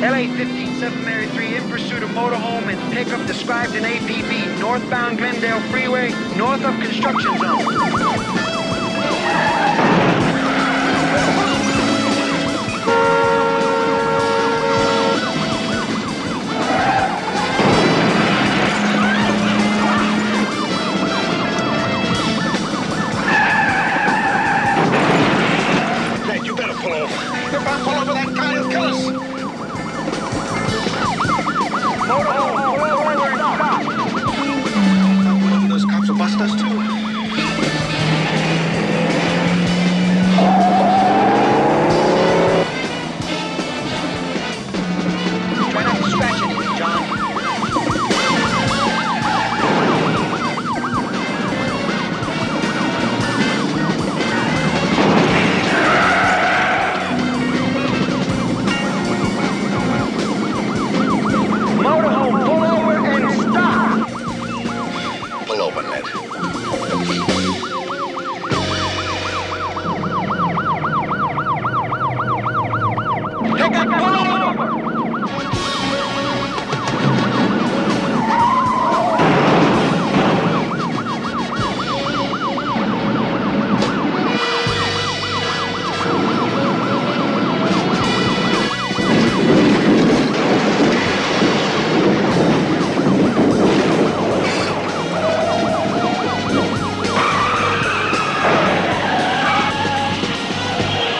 LA 157 Mary 3 in pursuit of motorhome and pickup described in APB, northbound Glendale Freeway, north of construction zone. motorhome. will open it.